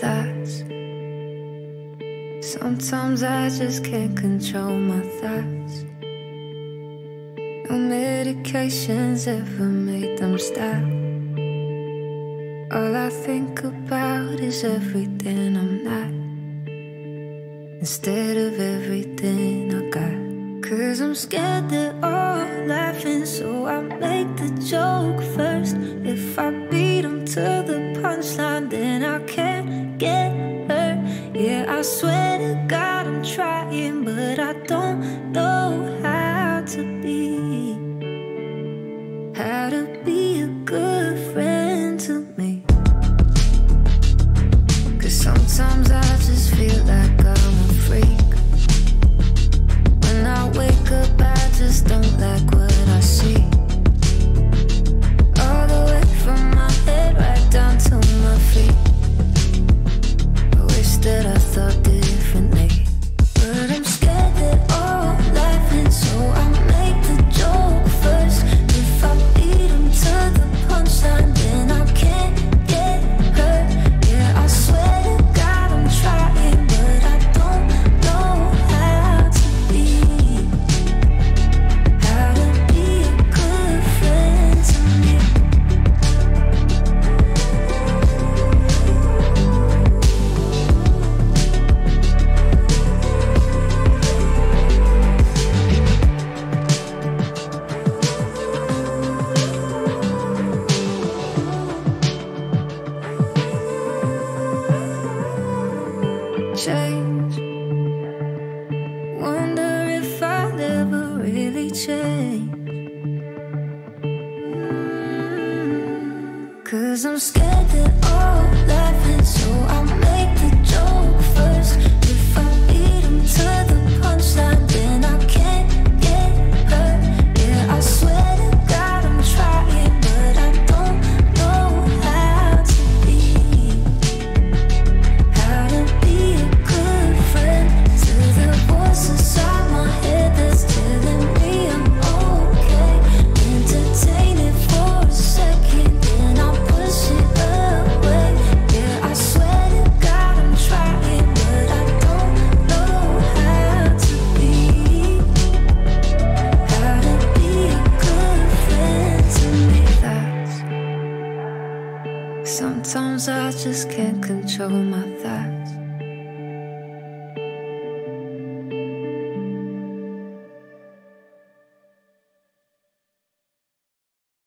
Thoughts. Sometimes I just can't control my thoughts. No medications ever made them stop. All I think about is everything I'm not instead of everything I got. Cause I'm scared they're all laughing, so I make the joke first. If I beat them to the punchline, then I can't get hurt. Yeah, I swear. change. Wonder if I'll ever really change. Cause I'm scared that all laughing, so I'll make the joke first. Sometimes I just can't control my thoughts.